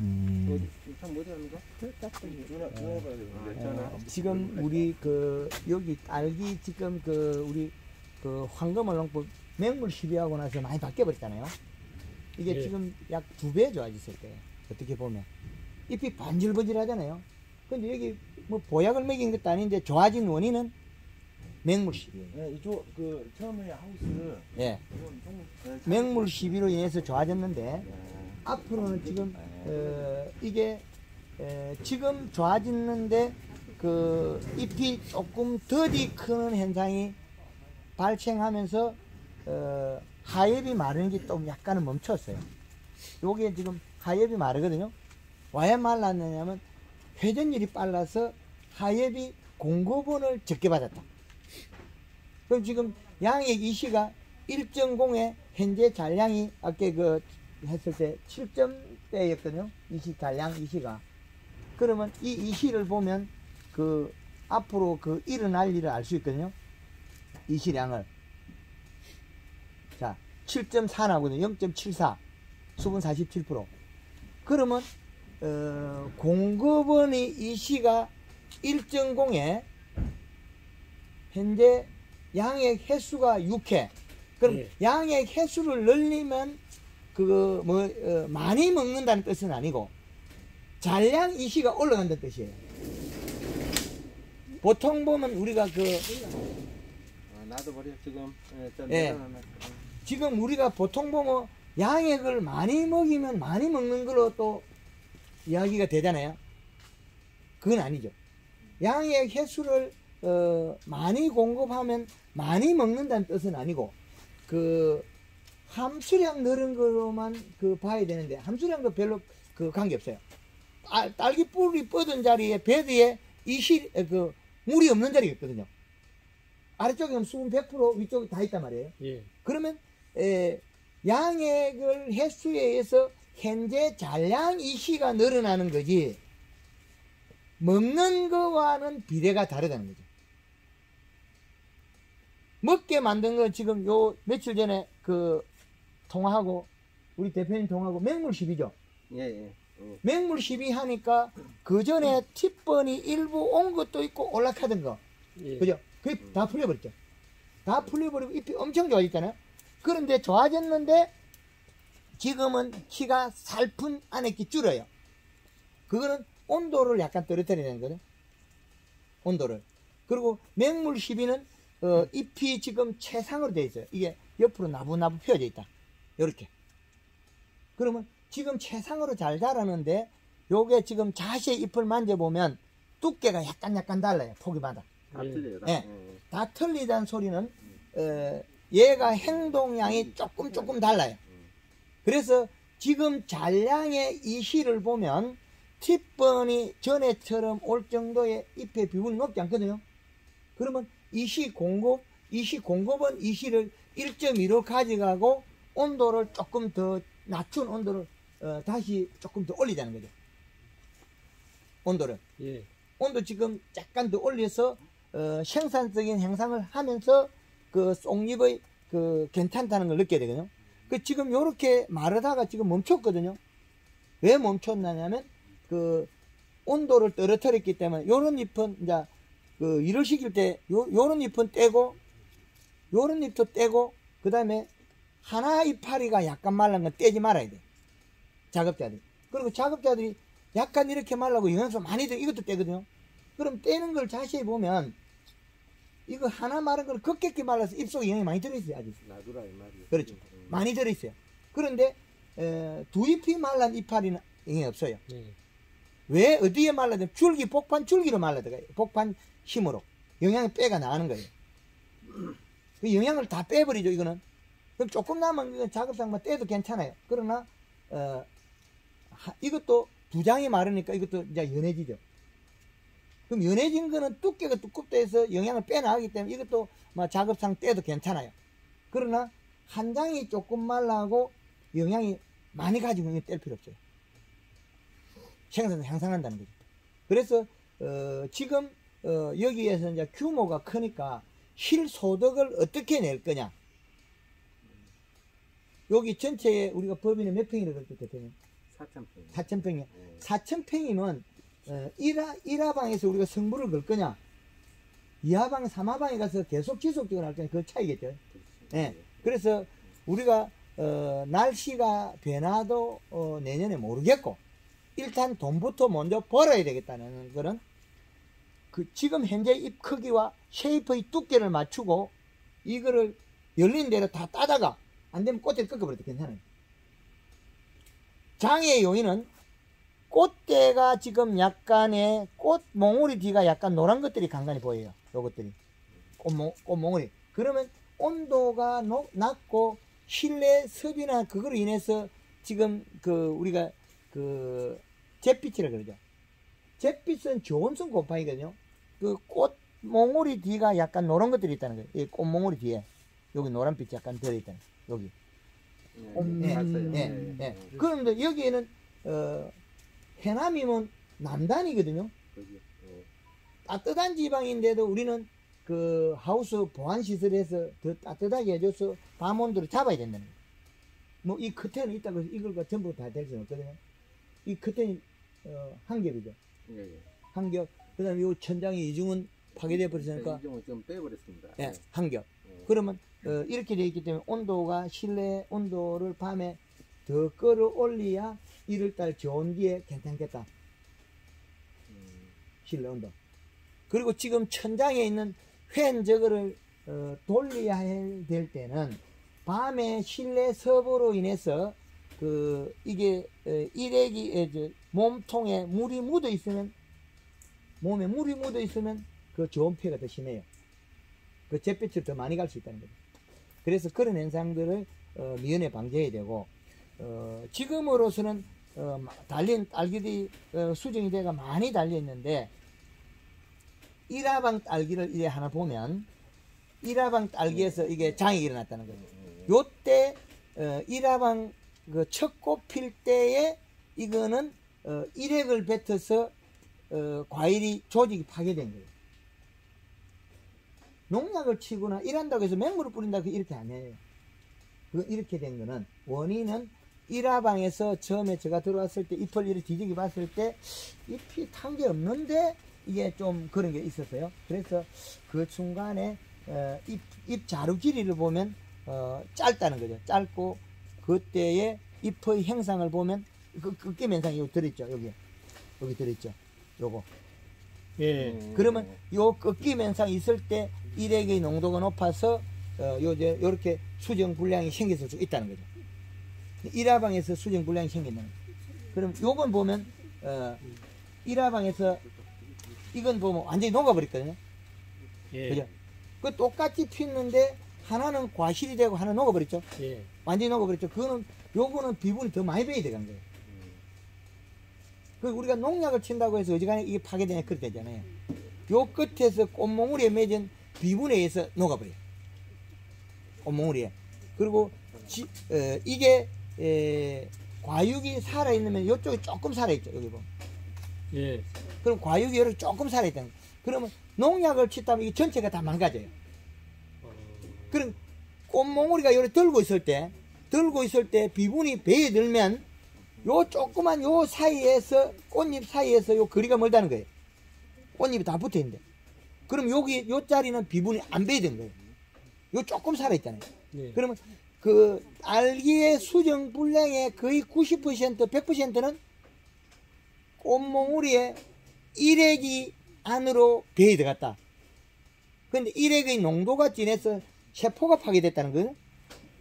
음. 지금 우리 그 여기 딸기 지금 그 우리 그 황금을 농법 맹물 시비하고 나서 많이 바뀌어 버렸잖아요. 이게 예. 지금 약 두 배 좋아졌을 때 어떻게 보면 잎이 반질반질하잖아요. 근데 여기 뭐 보약을 먹인 것도 아닌데 좋아진 원인은 맹물 시비예요. 네, 이쪽 그 처음에 하우스 예. 네, 맹물 시비로 인해서 좋아졌는데 네. 앞으로는 지금 어, 이게 에, 지금 좋아지는데 그 잎이 조금 더디 크는 현상이 발생하면서 어, 하엽이 마르는 게 좀 약간은 멈췄어요. 요게 지금 하엽이 마르거든요. 왜 말랐느냐면 회전율이 빨라서 하엽이 공급원을 적게 받았다. 그럼 지금 양액 이시가 1.0에 현재 잔량이 아까 그 했을 때 7 점대였거든요. 이시 잔량 이시가. 그러면 이 이시를 보면 그 앞으로 그 일어날 일을 알 수 있거든요. 이시량을. 자, 7.4 나오거든요. 0.74. 수분 47%. 그러면 어, 공급원의 이시가 1.0에 현재 양액 횟수가 6회. 그럼 예. 양액 횟수를 늘리면 그거 뭐 어, 많이 먹는다는 뜻은 아니고 잔량 이시가 올라간다는 뜻이에요. 보통 보면 우리가 그 아, 나도 버려 지금. 예, 일단 예. 내려놔. 지금 우리가 보통 보면 양액을 많이 먹이면 많이 먹는 걸로 또 이야기가 되잖아요. 그건 아니죠. 양액 횟수를 어, 많이 공급하면 많이 먹는다는 뜻은 아니고 그 함수량 늘은 거로만 그 봐야 되는데 함수량도 별로 그 관계 없어요. 아, 딸기 뿌리 뻗은 자리에 베드에 이실 어, 그 물이 없는 자리가 있거든요. 아래쪽에 수분 100% 위쪽에 다 있단 말이에요. 예. 그러면 에, 양액을 횟수에 의해서 현재 잔량 이시가 늘어나는 거지 먹는 거와는 비례가 다르다는 거죠. 먹게 만든 건 지금 요 며칠 전에 그 통화하고 우리 대표님 통화하고 맹물 10이죠. 예, 예. 예. 맹물 10이 하니까 그 전에 팁번이 일부 온 것도 있고 올라가던 거. 예. 그죠? 그게 다 풀려버렸죠. 다 풀려버리고 잎이 엄청 좋아졌잖아요. 그런데 좋아졌는데 지금은 키가 살푼 안에 키 줄어요. 그거는 온도를 약간 떨어뜨리는 거죠. 온도를. 그리고 맹물 시비는 어, 잎이 지금 최상으로 되어 있어요. 이게 옆으로 나부나부 펴져 있다. 이렇게. 그러면 지금 최상으로 잘 자라는데 요게 지금 자시의 잎을 만져보면 두께가 약간 약간 달라요. 폭이마다. 다 예. 틀려요. 예. 예. 다 틀리다는 소리는 어, 얘가 행동량이 조금 조금 달라요. 그래서 지금 잔량의 이 시를 보면 팁번이 전에처럼 올 정도의 잎의 비율이 높지 않거든요. 그러면 이시 공급, 이시 공급은 이 시를 1.2로 가져가고 온도를 조금 더 낮춘 온도를 어, 다시 조금 더 올리자는 거죠. 온도를. 예. 온도 지금 약간 더 올려서 어, 생산적인 행상을 하면서 그 송잎의 그 괜찮다는 걸 느껴야 되거든요. 그 지금 요렇게 마르다가 지금 멈췄거든요. 왜 멈췄냐면 그 온도를 떨어뜨렸기 때문에 요런 잎은 이제 그 일을 시킬 때 요, 요런 잎은 떼고 요런 잎도 떼고 그 다음에 하나 이파리가 약간 말란 건 떼지 말아야 돼. 작업자들이. 그리고 작업자들이 약간 이렇게 말라고 영양소 많이 들 이것도 떼거든요. 그럼 떼는 걸 자세히 보면 이거 하나 마른 걸 걷겠게 말라서 입속에 영양이 많이 들어있어요 아직 놔두라 이 말이에요. 그렇죠. 음. 많이 들어있어요 그런데 에, 두 잎이 말란 이파리는 영향이 없어요 예. 왜 어디에 말라든 줄기 복판 줄기로 말라들어가요 복판 힘으로 영양이 빼가 나가는 거예요 그 영양을 다 빼버리죠 이거는 그럼 조금 남은 건 작업상만 떼도 괜찮아요 그러나 어, 하- 이것도 두 장이 마르니까 이것도 이제 연해지죠 그럼 연해진 거는 두께가 두껍다 해서 영양을 빼나가기 때문에 이것도 뭐 작업상 떼도 괜찮아요 그러나 한 장이 조금 말라고 영양이 많이 가지고 있는 뗄 필요 없어요 생산을 향상한다는 거죠. 그래서 어, 지금 어, 여기에서 이제 규모가 크니까 실 소득을 어떻게 낼 거냐. 여기 전체에 우리가 법인에 몇 평이라고 그랬죠, 대표님? 4,000평. 4,000평이야. 예. 4,000평이면 어, 1하, 1하방에서 우리가 성부를 걸 거냐 2하방, 3하방에 가서 계속 지속적으로 할 거냐 그 차이겠죠. 그렇지. 예. 그래서 우리가 어, 날씨가 변화도 어, 내년에 모르겠고 일단 돈부터 먼저 벌어야 되겠다는 거는 그 지금 현재 잎 크기와 쉐이프의 두께를 맞추고 이거를 열린 대로 다 따다가 안 되면 꽃대를 꺾어버려도 괜찮아요. 장애의 요인은 꽃대가 지금 약간의 꽃 몽우리 뒤가 약간 노란 것들이 간간히 보여요. 요것들이 꽃몽, 꽃몽우리. 그러면 온도가 높, 낮고 실내 습이나 그거로 인해서 지금 그 우리가 그 잿빛이라 그러죠. 잿빛은 저온성 곰팡이거든요. 그 꽃 몽우리 뒤가 약간 노란 것들이 있다는 거예요. 이 꽃 몽우리 뒤에 여기 노란빛이 약간 들어있다는 거예요. 여기. 예. 음. 예, 봤어요. 예, 예. 그런데 여기에는 어, 해남이면 남단이거든요. 거기. 예. 따뜻한 지방인데도 우리는 그 하우스 보안 시설에서 더 따뜻하게 해줘서 밤온도를 잡아야 된다는 거예요. 뭐이 커튼이 있다고 해서 이걸과 전부 다 될 수는 없거든요. 이 커튼이 어, 한 겹이죠. 예, 예. 한 겹. 그다음에 요 천장이 이중은 파괴돼 네, 버렸으니까 이종은 좀 빼버렸습니다. 예, 한 겹. 예. 그러면 어, 이렇게 되어 있기 때문에 온도가 실내 온도를 밤에 더 끌어올려야 1월달 좋은 뒤에 괜찮겠다. 음, 실내 온도. 그리고 지금 천장에 있는 팬 저거를 어, 돌려야 할- 될 때는 밤에 실내 섭으로 인해서 그 이게 어, 일액이 에, 저, 몸통에 물이 묻어 있으면 몸에 물이 묻어 있으면 그 좋은 폐가 더 심해요. 그 잿빛을 더 많이 갈 수 있다는 거죠. 그래서 그런 현상들을 어, 미연에 방지해야 되고 어, 지금으로서는 어, 마- 달린 딸기들이 어, 수정이 돼가 많이 달려 있는데 일화방 딸기를 이제 하나 보면 일화방 딸기에서 이게 장이 일어났다는 거죠. 요때 어, 일화방 그 첫 꽃 필 때에 이거는 어, 일액을 뱉어서 어, 과일이 조직이 파괴된 거예요. 농약을 치거나 이란다고 해서 맹물을 뿌린다고 이렇게 안 해요. 그 이렇게 된 거는 원인은 일화방에서 처음에 제가 들어왔을 때 잎을 이렇게 뒤지기 봤을 때 잎이 탄 게 없는데 이게 좀 그런 게 있었어요. 그래서 그 중간에 어, 잎, 잎 자루 길이를 보면 어, 짧다는 거죠. 짧고 그때의 잎의 형상을 보면 그 꺾임 현상이 여기 들어있죠. 여기 여기 들어있죠. 요거. 예. 음, 그러면 요 꺾임 현상이 있을 때 일액의 농도가 높아서 어, 요제 요렇게 수정 불량이 생길 수 있다는 거죠. 일화방에서 수정 불량이 생긴다는 거죠. 그럼 요건 보면 어, 일화방에서 이건 보면 완전히 녹아버렸거든요. 예. 그죠? 그 똑같이 피는데 하나는 과실이 되고 하나는 녹아버렸죠. 예. 완전히 녹아버렸죠. 그거는 요거는 비분이 더 많이 배야 되는 거예요. 음, 그 우리가 농약을 친다고 해서 어지간히 이게 파괴되냐 그렇게 되잖아요. 요 끝에서 꽃몽우리에 맺은 비분에 의해서 녹아버려요. 꽃몽우리에. 그리고 지- 어, 이게 에, 과육이 살아있으면 요쪽에 조금 살아있죠. 여기 보면. 예. 그럼 과육이 여기 조금 살아있다는 거예요. 그러면 농약을 치다면 이게 전체가 다 망가져요. 어, 그럼 꽃몽우리가 요리 들고 있을 때 들고 있을 때 비분이 배에 들면 요 조그만 요 사이에서 꽃잎 사이에서 요 거리가 멀다는 거예요. 꽃잎이 다 붙어 있는데. 그럼 여기 요 자리는 비분이 안 배에 된 거예요. 요 조금 살아 있잖아요. 예. 그러면 그 알기의 수정 분량의 거의 90% 100%는 꽃몽우리의 일액이 안으로 배에 들어갔다. 근데 일액의 농도가 진해서 세포가 파괴됐다는 거예요.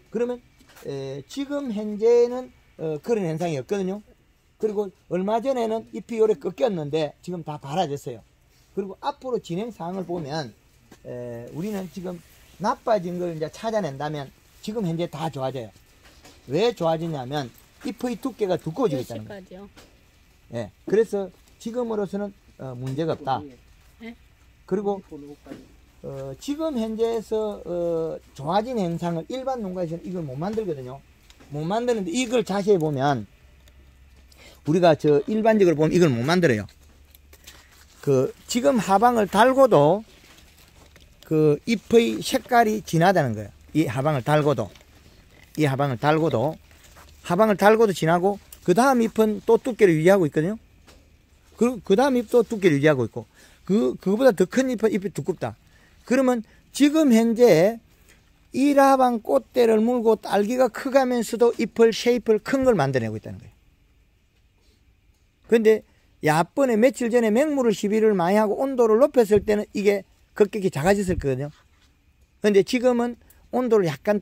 그러면 에, 지금 현재는 어, 그런 현상이 없거든요. 그리고 얼마 전에는 잎이 요래 꺾였는데 지금 다 발아졌어요. 그리고 앞으로 진행 사항을 보면 에, 우리는 지금 나빠진 걸 이제 찾아낸다면 지금 현재 다 좋아져요. 왜 좋아지냐면 잎의 두께가 두꺼워지고 있다는 거예요. 예. 그래서 지금으로서는 어, 문제가 없다. 네? 그리고 어, 지금 현재에서 어, 좋아진 현상을 일반 농가에서는 이걸 못 만들거든요. 못 만드는데 이걸 자세히 보면 우리가 저 일반적으로 보면 이걸 못 만들어요. 그 지금 하방을 달고도 그 잎의 색깔이 진하다는 거예요. 이 하방을 달고도 이 하방을 달고도 하방을 달고도 진하고 그그 다음 잎은 또 두께를 유지하고 있거든요. 그리고 그 다음 잎도 두께를 유지하고 있고, 그, 그거보다 더 큰 잎은 잎이 두껍다. 그러면 지금 현재 일하방 꽃대를 물고 딸기가 커가면서도 잎을, 쉐입을 큰 걸 만들어내고 있다는 거예요. 근데 야번에 며칠 전에 맹물을 시비를 많이 하고 온도를 높였을 때는 이게 급격히 작아졌을 거거든요. 근데 지금은 온도를 약간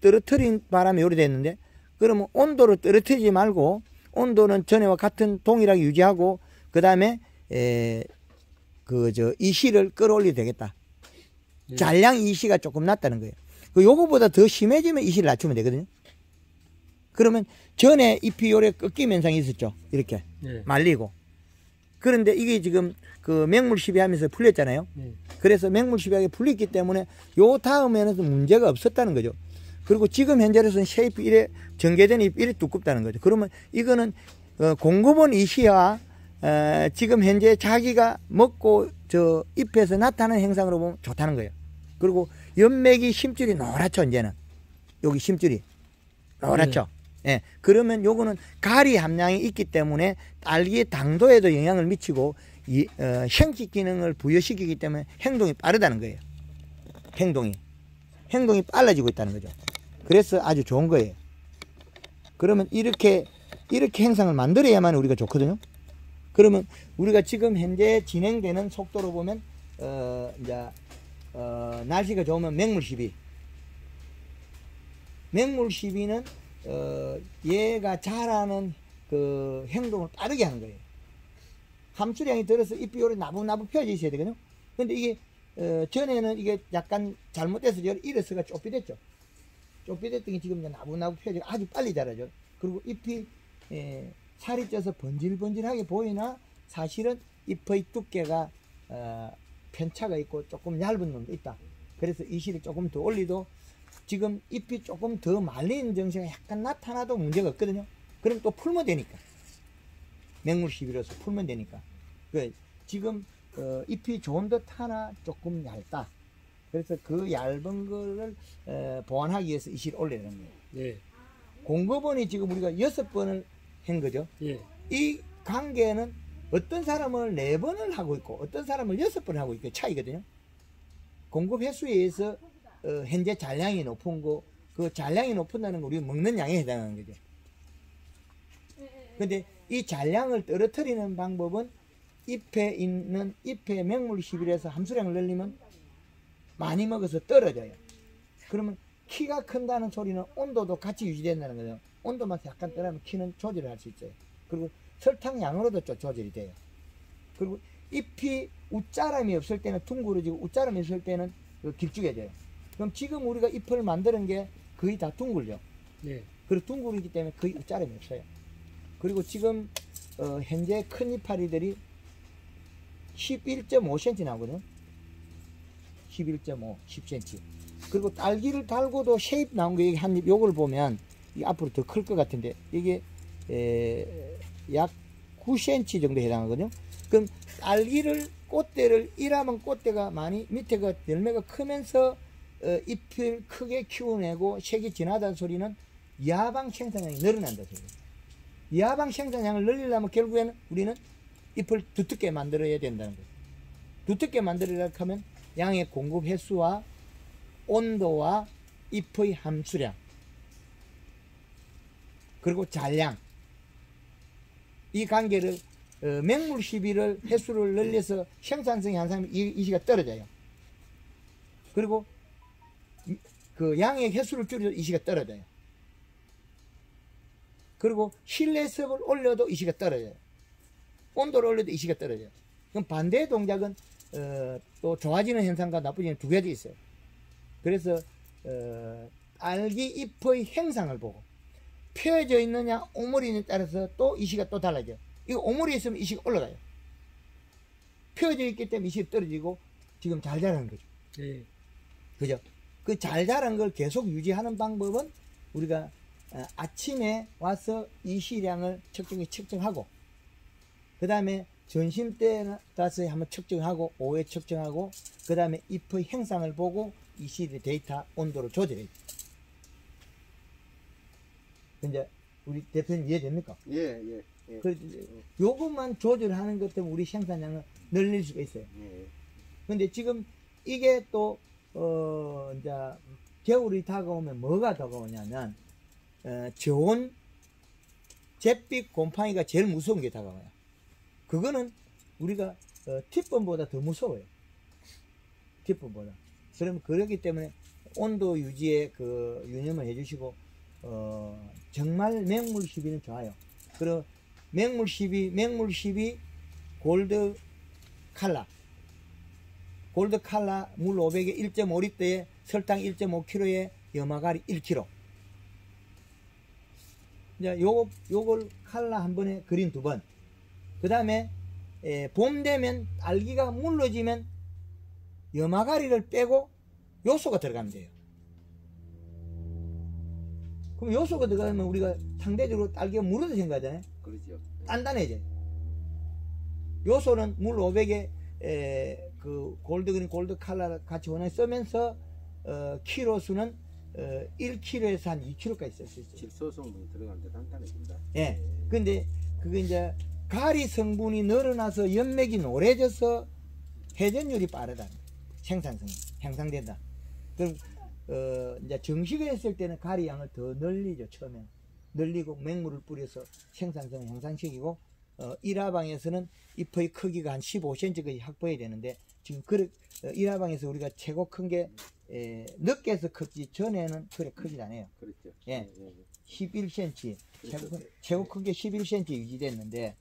떨어뜨린 바람에 요리 됐는데 그러면 온도를 떨어뜨리지 말고 온도는 전에와 같은 동일하게 유지하고 그 다음에 그저 이시를 끌어올려도 되겠다. 예. 잔량 이시가 조금 낮다는 거예요. 그 요거보다 더 심해지면 이시를 낮추면 되거든요. 그러면 전에 잎이 요래 꺾임 현상이 있었죠. 이렇게 예. 말리고. 그런데 이게 지금 그 맹물 시비하면서 풀렸잖아요. 예. 그래서 맹물 시비하게 풀렸기 때문에 요 다음에는 좀 문제가 없었다는 거죠. 그리고 지금 현재로서는 새 잎이 이래 전개된 잎 이래 두껍다는 거죠. 그러면 이거는 어, 공급원 EC와 어, 지금 현재 자기가 먹고 저 잎에서 나타나는 현상으로 보면 좋다는 거예요. 그리고 엽맥이 심줄이 노랗죠 이제는 여기 심줄이 노랗죠. 예, 그러면 요거는 가리 함량이 있기 때문에 딸기의 당도에도 영향을 미치고 이, 어, 형식 기능을 부여시키기 때문에 행동이 빠르다는 거예요. 행동이. 행동이 빨라지고 있다는 거죠. 그래서 아주 좋은 거예요. 그러면 이렇게, 이렇게 행상을 만들어야만 우리가 좋거든요. 그러면 우리가 지금 현재 진행되는 속도로 보면, 어, 이제, 어, 날씨가 좋으면 맹물 시비. 맹물 시비는, 어, 얘가 자라는 그 행동을 빠르게 하는 거예요. 함수량이 들어서 잎이 요래 나부나부 펴져 있어야 되거든요. 근데 이게, 어, 전에는 이게 약간 잘못돼서 이래서가 좁히됐죠. 좁히됐던 게 지금 이제 나부나부 펴져 아주 빨리 자라죠. 그리고 잎이, 에, 살이 쪄서 번질번질하게 보이나 사실은 잎의 두께가, 어, 편차가 있고 조금 얇은 놈도 있다. 그래서 이 실을 조금 더 올리도 지금 잎이 조금 더 말린 정세가 약간 나타나도 문제가 없거든요. 그럼 또 풀면 되니까. 맹물 시비로서 풀면 되니까. 그 지금 어, 잎이 좋은 듯 하나 조금 얇다. 그래서 그 얇은 거를 어, 보완하기 위해서 이 실을 올리는 거예요. 예. 공급원이 지금 우리가 여섯 번을 한 거죠. 예. 이 관계는 어떤 사람을 네 번을 하고 있고 어떤 사람을 여섯 번을 하고 있고 차이거든요. 공급 횟수에 의해서 어, 현재 잔량이 높은 거, 그 잔량이 높은다는 거 우리 먹는 양에 해당하는 거죠. 근데 이 잔량을 떨어뜨리는 방법은 잎에 있는 잎에 맹물 11에서 함수량을 늘리면 많이 먹어서 떨어져요. 그러면 키가 큰다는 소리는 온도도 같이 유지된다는 거죠. 온도만 약간 떨어지면 키는 조절을 할 수 있어요. 그리고 설탕 양으로도 좀 조절이 돼요. 그리고 잎이 웃자람이 없을 때는 둥그러지고 웃자람이 없을 때는 그 길쭉해져요. 그럼 지금 우리가 잎을 만드는 게 거의 다 둥글죠. 예. 그리고 둥그르기 때문에 거의 웃자람이 없어요. 그리고 지금 어, 현재 큰 이파리들이 11.5cm 나오거든요. 11.5, 10cm. 그리고 딸기를 달고도 쉐입 나온 게 한입 요걸 보면 이 앞으로 더 클 것 같은데 이게 에, 약 9cm 정도 해당하거든요. 그럼 딸기를 꽃대를 일하면 꽃대가 많이 밑에가 열매가 크면서 어, 잎을 크게 키워내고 색이 진하다는 소리는 야방 생산량이 늘어난다 소리예요. 야방 생산량을 늘리려면 결국에는 우리는 잎을 두텁게 만들어야 된다는 거예요. 두텁게 만들으려고 하면 양의 공급 횟수와 온도와 잎의 함수량 그리고 잔량 이 관계를 어, 맹물 시비를 횟수를 늘려서 생산성 향상이 이, 이 시가 떨어져요. 그리고 이- 그 양의 횟수를 줄여도 이 시가 떨어져요. 그리고 실내습을 올려도 이 시가 떨어져요. 온도를 올려도 이 시가 떨어져요. 그럼 반대의 동작은 어, 또 좋아지는 현상과 나쁘지는 두 가지 있어요. 그래서 어, 딸기 잎의 행상을 보고 펴져 있느냐 오므리에 따라서 또 이 시가 또 달라져요. 이거 오므리 있으면 이 시가 올라가요. 펴져 있기 때문에 이 시가 떨어지고 지금 잘 자라는 거죠. 예. 그죠? 그 잘 자란 걸 계속 유지하는 방법은 우리가 어, 아침에 와서 이 시량을 측정해 측정하고 그 다음에 점심 때 가서 한번 측정하고 오후에 측정하고 그 다음에 잎의 행상을 보고 이 시의 데이터 온도를 조절해요. 이제 우리 대표님 이해됩니까? 예, 예, 예. 그 요것만 조절하는 것 때문에 우리 생산량을 늘릴 수가 있어요. 예. 근데 지금 이게 또, 어, 이제, 겨울이 다가오면 뭐가 다가오냐면, 어, 저온, 잿빛 곰팡이가 제일 무서운 게 다가와요. 그거는 우리가, 어, 티번보다 더 무서워요. 티번보다. 그러면 그렇기 때문에 온도 유지에 그 유념을 해주시고, 어, 정말 맹물 시비는 좋아요. 그리고 맹물 시비, 맹물 시비, 골드 칼라. 골드 칼라 물 500에 1.5리터에 설탕 1.5kg에 염화가리 1kg. 이제 요거 요걸 칼라 한 번에 그린 두 번. 그다음에 에, 봄 되면 딸기가 물러지면 염화가리를 빼고 요소가 들어가면 돼요. 그럼 요소가 들어가면 우리가 상대적으로 딸기가 물어서 생각하잖아요. 그렇죠. 단단해져요. 요소는 물 500에 에, 그 골드 그린 골드 칼라를 같이 원에 쓰면서 어, 키로 수는 어, 1kg에서 한 2kg까지 쓸 수 있어요. 질소 성분이 들어가는데 단단해진다. 예. 근데 그게 이제 가리 성분이 늘어나서 연맥이 노래져서 회전율이 빠르다. 생산성이 향상된다. 그럼 어, 이제 정식을 했을 때는 가리 양을 더 늘리죠 처음에 늘리고 맹물을 뿌려서 생산성을 향상시키고 어, 일화방에서는 잎의 크기가 한 15cm까지 확보해야 되는데 지금 그 어, 일화방에서 우리가 최고 큰게 늦게 해서 컸지 전에는 그래 크지 않아요. 그렇죠. 예. 예. 11cm 그렇죠. 최고, 최고 큰 게 11cm 유지됐는데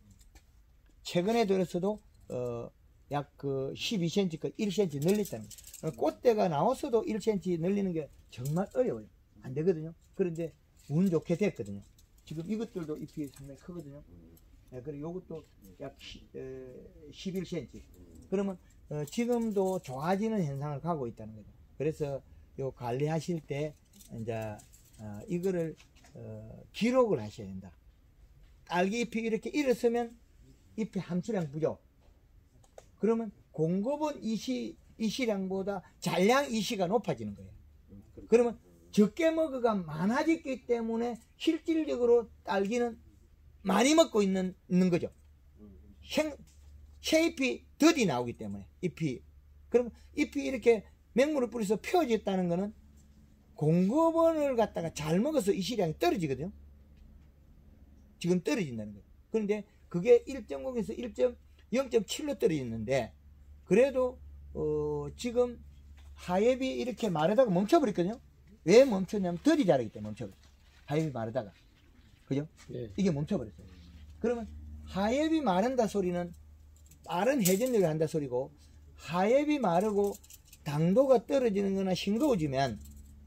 최근에 들어서도 어, 약그 12cm까지 1cm 늘렸다는 거예요. 어, 꽃대가 나왔어도 1cm 늘리는 게 정말 어려워요. 안 되거든요. 그런데 운 좋게 됐거든요. 지금 이것들도 잎이 상당히 크거든요. 예, 그리고 이것도 약 11cm. 그러면 어, 지금도 좋아지는 현상을 가고 있다는 거죠. 그래서 요 관리하실 때 이제 어, 이거를 어, 기록을 하셔야 된다. 딸기 잎이 이렇게 일었으면 잎의 함수량 부족. 그러면 공급은 이시 이시량보다 잔량 이시가 높아지는 거예요. 그러면 적게 먹어가 많아졌기 때문에 실질적으로 딸기는 많이 먹고 있는, 있는 거죠. 생, 새잎이 더디 나오기 때문에, 잎이. 그럼 잎이 이렇게 맹물을 뿌려서 펴졌다는 거는 공급원을 갖다가 잘 먹어서 이 시량이 떨어지거든요. 지금 떨어진다는 거예요. 그런데 그게 1.0에서 1.0.7로 떨어졌는데, 그래도, 어, 지금 하엽이 이렇게 마르다가 멈춰버렸거든요. 왜 멈췄냐면 더디 자라기 때문에 멈춰버렸어요. 하엽이 마르다가. 그죠? 예. 이게 멈춰버렸어요. 그러면 하엽이 마른다 소리는 빠른 회전력을 한다 소리고 하엽이 마르고 당도가 떨어지는 거나 싱거워지면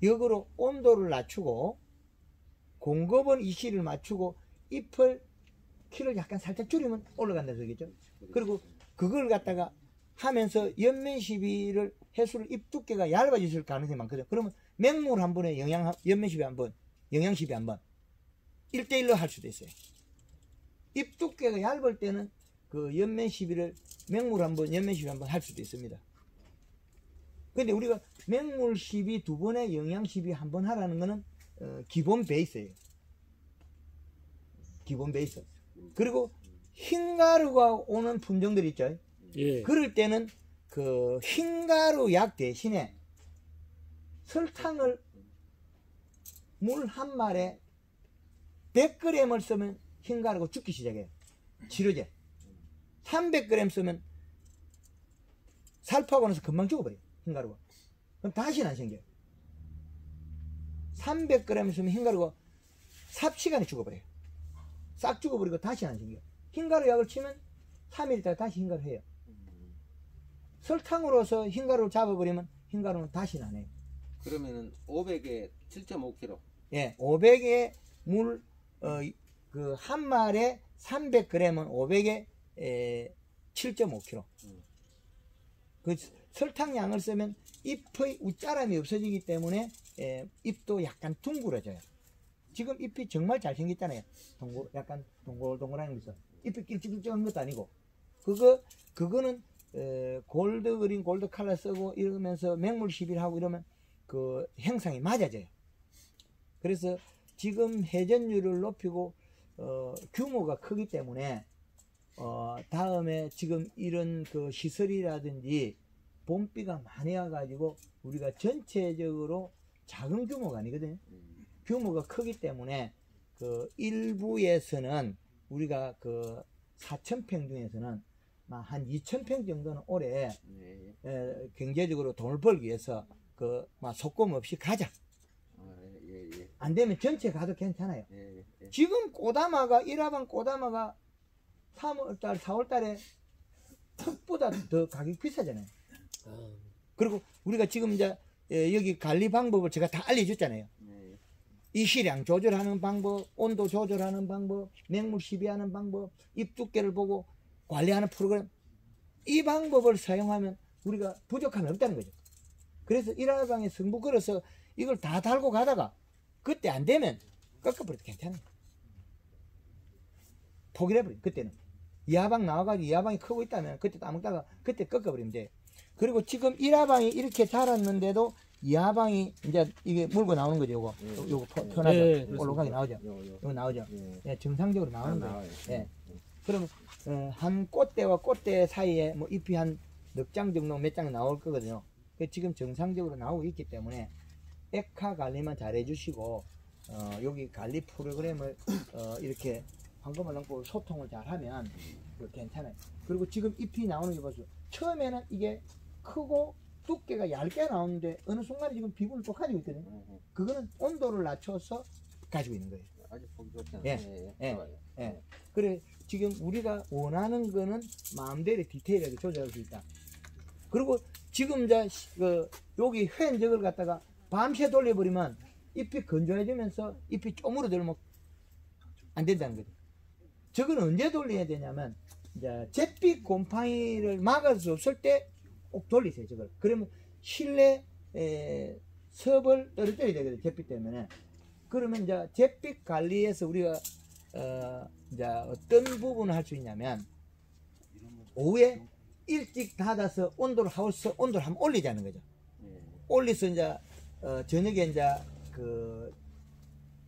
역으로 온도를 낮추고 공급원 이시를 맞추고 잎을 키를 약간 살짝 줄이면 올라간다는 소리겠죠. 그리고 그걸 갖다가 하면서 연면 시비를 해수를 잎 두께가 얇아질 가능성이 많거든요. 그러면 맹물 한 번에 영양 연면 시비 한 번, 영양 시비 한 번, 1대1로 할 수도 있어요. 잎 두께가 얇을 때는 그 연면 시비를 맹물 한 번, 연면 시비 한번 할 수도 있습니다. 근데 우리가 맹물 시비 두 번에 영양 시비 한 번 하라는 거는 어, 기본 베이스예요. 기본 베이스. 그리고 흰가루가 오는 품종들 있죠. 예. 그럴 때는 그 흰가루 약 대신에 설탕을 물 한 말에 100g을 쓰면 흰가루가 죽기 시작해요. 치료제. 300g 쓰면 살포하고 나서 금방 죽어버려요. 흰가루가. 그럼 다시는 안 생겨요. 300g 쓰면 흰가루가 삽시간에 죽어버려요. 싹 죽어버리고 다시는 안 생겨요. 흰가루 약을 치면 3일 있다가 다시 흰가루 해요. 설탕으로서 흰가루를 잡아버리면 흰가루는 다시는 안 해요. 그러면은 500에 7.5kg. 예, 500에 물, 어, 그, 한 말에 300g은 500에, 에, 7.5kg. 음. 그 설탕량을 쓰면 잎의 웃자람이 없어지기 때문에, 에, 잎도 약간 둥그러져요. 지금 잎이 정말 잘생겼잖아요. 동글, 약간 동글동글한 거서 잎이 길쭉길쭉한 것도 아니고. 그거, 그거는, 에, 골드 그린 골드 칼라 쓰고 이러면서 맹물 시비를 하고 이러면 그 형상이 맞아져요. 그래서 지금 회전율을 높이고 어, 규모가 크기 때문에 어, 다음에 지금 이런 그 시설이라든지 봄비가 많이 와가지고 우리가 전체적으로 작은 규모가 아니거든요. 음. 규모가 크기 때문에 그 일부에서는 우리가 그 4,000평 중에서는 막한 2,000평 정도는 올해 예. 에, 경제적으로 돈을 벌기 위해서 그 막 속금 없이 가자. 아, 예, 예. 안 되면 전체 가도 괜찮아요. 예, 예. 지금 꼬다마가 일화방 꼬다마가 3월달, 4월달에 턱보다 더 가격 비싸잖아요. 아, 그리고 우리가 지금 이제 에, 여기 관리 방법을 제가 다 알려줬잖아요. 예. 이시량 조절하는 방법, 온도 조절하는 방법, 맹물 시비하는 방법, 입 두께를 보고 관리하는 프로그램. 이 방법을 사용하면 우리가 부족함이 없다는 거죠. 그래서 일화방에 승부 걸어서 이걸 다 달고 가다가 그때 안 되면 꺾어버려도 괜찮아요. 포기를 해버려 그때는. 이 하방 나와가지고 이 하방이 크고 있다면 그때 따먹다가 그때 꺾어버리면 돼요. 그리고 지금 일하방이 이렇게 자랐는데도 이 하방이 이제 이게 물고 나오는 거죠, 요거. 예. 요- 요거 표- 편하죠. 예, 올라가게 나오죠. 요, 요. 요거 나오죠. 예. 예, 정상적으로 아, 나오는 거예요. 나와요. 예. 그럼 어, 한 꽃대와 꽃대 사이에 뭐 잎이 한 넉 장 정도 몇 장 나올 거거든요. 그 지금 정상적으로 나오고 있기 때문에 액화 관리만 잘 해주시고 어, 여기 관리 프로그램을 어, 이렇게 황금을 넣고 소통을 잘 하면 그 괜찮아요. 그리고 지금 잎이 나오는 게 보세요. 처음에는 이게 크고 두께가 얇게 나오는데 어느 순간에 지금 비분을 또 가지고 있거든요. 예, 예. 그거는 온도를 낮춰서 가지고 있는 거예요. 아주 보기 좋잖아요. 예, 예, 예, 좋아요. 예. 그래 지금 우리가 원하는 거는 마음대로 디테일하게 조절할 수 있다. 그리고 지금 이제 시- 그 여기 회적을 갖다가 밤새 돌려버리면 잎이 건조해지면서 잎이 쪼무러들면 안 된다는 거죠. 저건 언제 돌려야 되냐면 이제 잿빛 곰팡이를 막을 수 없을 때 꼭 돌리세요. 저걸. 그러면 실내 에, 섭을 떨어뜨려야 되거든요. 잿빛 때문에. 그러면 이제 잿빛 관리에서 우리가 어, 이제 어떤 부분을 할 수 있냐면 오후에 일찍 닫아서 온도를 하우스 온도를 한번 올리자는 거죠. 예. 올려서 이제 어, 저녁에 이제 그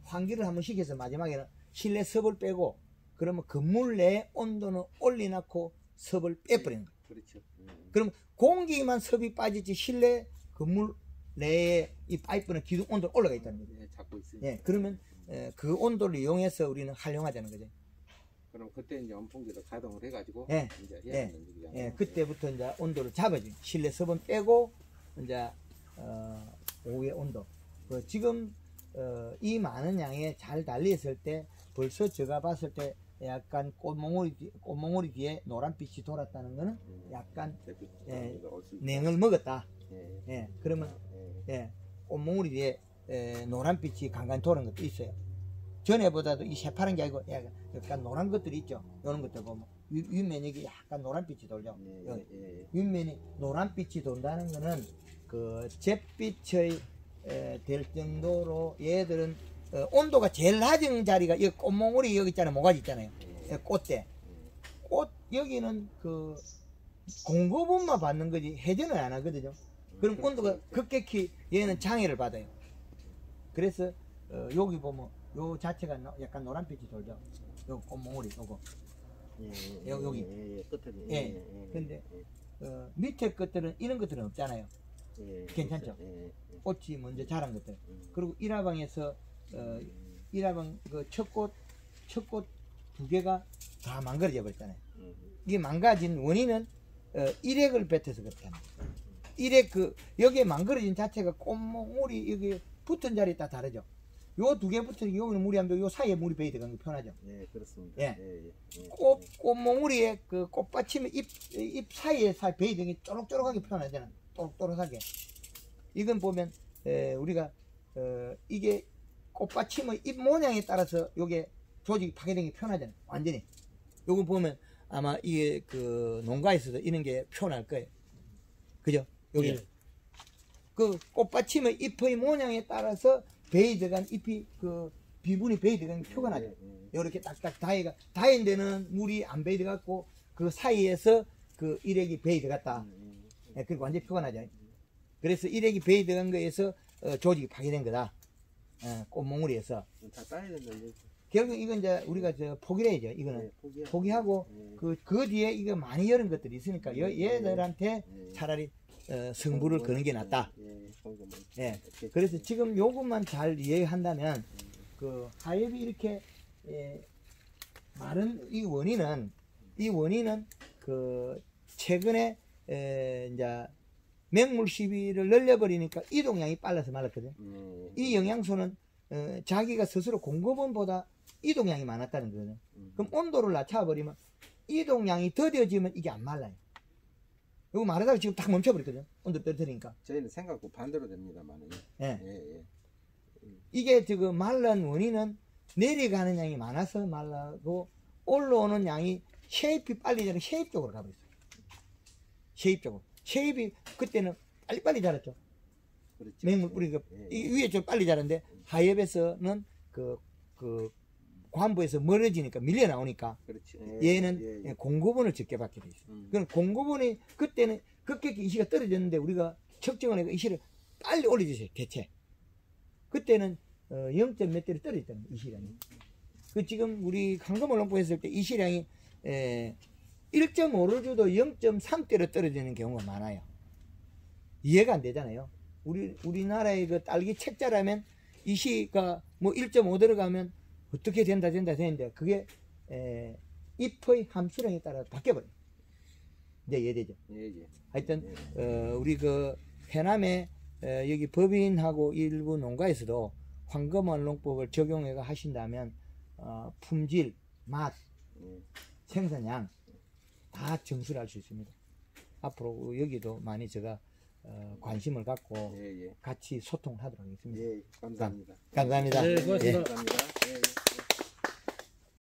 환기를 한번 시켜서 마지막에는 실내 섭을 빼고 그러면 건물 내 온도는 올려놓고 섭을 빼버리는 거예요. 그렇죠. 음. 그럼 공기만 섭이 빠지지 실내 건물 내에 이 파이프는 기둥 온도 올라가 있다는 거죠. 예, 잡고 있으니까. 예, 그러면 에, 그 온도를 이용해서 우리는 활용하자는 거죠. 그럼 그때 이제 원풍기를 가동을 해가지고 예, 이제 예. 예, 그때부터 이제 온도를 잡아지. 실내 섭은 빼고 이제 어, 오후의 온도. 그 지금 어, 이 많은 양에 잘 달렸을 때 벌써 제가 봤을 때 약간 꽃몽오리 뒤- 꽃몽오리 뒤에 노란빛이 돌았다는 거는 음. 약간 예. 냉을 먹었다. 예, 예, 그러면 예. 예, 꽃몽오리 뒤에 에, 노란빛이 간간히 도는 것도 있어요. 전에보다도 이 새파란 게 아니고 약간, 노란 것들이 있죠. 이런 것들 보면 윗, 윗면이 약간 노란빛이 돌죠. 예. 예, 예. 윗면이 노란빛이 돈다는 거는 그 잿빛의 에, 될 정도로 얘들은 어, 온도가 제일 낮은 자리가 여기 꽃몽우리 여기 있잖아요. 모가지 있잖아요. 예. 예, 꽃대. 꽃 여기는 그 공급원만 받는 거지 회전을 안 하거든요. 그럼 그렇죠, 온도가. 급격히 얘는 장애를 받아요. 그래서 어, 여기 보면 요 자체가 노- 약간 노란빛이 돌죠. 요 꽃몽우리 요거. 예, 예, 여기, 여기. 예, 예, 끝에. 예, 근데 어, 밑에 것들은 이런 것들은 없잖아요 예, 예, 괜찮죠? 예, 예, 꽃이 먼저 자란 것들. 음. 그리고 일화방에서 어, 일화방 그 첫꽃 첫꽃 두 개가 다 망가져 버렸잖아요. 음, 이게 망가진 원인은 어, 일액을 뱉어서 그렇잖아요. 일액 그 여기에 망가진 자체가 꽃몽울이 여기 붙은 자리에 따라 다르죠. 요 두 개 붙은 여기는 물이 안 배고 요 사이에 물이 배이 들어간 게 편하죠. 예, 그렇습니다. 예. 예, 예. 꽃 꽃몽우리에 그 꽃받침의 잎, 잎 사이에 사 베이 등이 쪼록쪼록하게 표현하잖아. 또록또록하게. 이건 보면 에, 우리가 어, 이게 꽃받침의 잎 모양에 따라서 요게 조직이 파괴된 게 표현하잖아요. 완전히. 요거 보면 아마 이게 그 농가에서도 이런 게 표현할 거예요. 그죠? 여기 예. 그 꽃받침의 잎의 모양에 따라서 베이 들어간 잎이 그 비분이 베이 들어간 게 표가 나죠. 예, 예. 이렇게 딱딱 다이가 다인 데는 물이 안 베이 들어갔고 그 사이에서 그 일액이 베이 들어갔다. 음, 예, 그리고 완전히 표가 나죠. 그래서 일액이 베이 들어간 거에서 어, 조직이 파괴된 거다. 예, 꽃몽우리에서 다 따야 된다. 결국 이건 이제 우리가 저 포기해야죠. 이거는 네, 포기하- 포기하고 예, 그, 그 뒤에 이거 많이 여는 것들이 있으니까 여, 얘들한테 예. 차라리 어, 승부를 거는 게 낫다. 예, 송금은. 예. 그래서 지금 요것만 잘 이해한다면 그 하엽이 이렇게 예, 마른 이 원인은 이 원인은 그 최근에 에, 이제 맹물 시비를 늘려버리니까 이동량이 빨라서 말랐거든. 예. 이 영양소는 어, 자기가 스스로 공급원보다 이동량이 많았다는 거거든. 음. 그럼 온도를 낮춰버리면 이동량이 더뎌지면 이게 안 말라요. 이거 말하다가 지금 딱 멈춰버렸거든. 온도 떨어뜨리니까. 저희는 생각고 반대로 됩니다만. 예. 예, 예. 이게 지금 말른 원인은 내려가는 양이 많아서 말랐고 올라오는 양이 새 잎이 빨리 자라 새 잎 쪽으로 가버렸어 쪽으로. 새 잎이 그때는 빨리빨리 자랐죠. 그렇죠. 맹물 뿌리가 예, 이 위에 좀 빨리 자랐는데 하엽에서는 그, 그 관부에서 멀어지니까 밀려 나오니까 그렇죠. 얘는 예, 예. 공급원을 적게 받게 돼 있어요. 음. 그럼 공급원이 그때는 급격히 EC가 떨어졌는데 우리가 측정을 해서 EC를 빨리 올려주세요. 대체. 그때는 어, 0. 몇 대를 떨어졌다는 이시량이. 그 지금 우리 황금을 농부 했을 때 이시량이 에, 1.5를 줘도 0.3대로 떨어지는 경우가 많아요. 이해가 안 되잖아요. 우리 우리나라의 그 딸기 책자라면 이 시가 뭐 1.5 들어가면 어떻게 된다 된다 되는데 그게 에, 잎의 함수량에 따라 바뀌어버려요. 이제 이해되죠? 예, 예. 하여튼 어, 우리 그 해남에 어, 여기 법인하고 일부 농가에서도 황금원 농법을 적용해 하신다면 어, 품질, 맛, 예. 생산량 다 점수를 할 수 있습니다. 앞으로 여기도 많이 제가 어, 관심을 갖고 예, 예. 같이 소통하도록 하겠습니다. 예, 감사합니다. 감사합니다. 네, 고맙습니다. 감사합니다. 예, 예.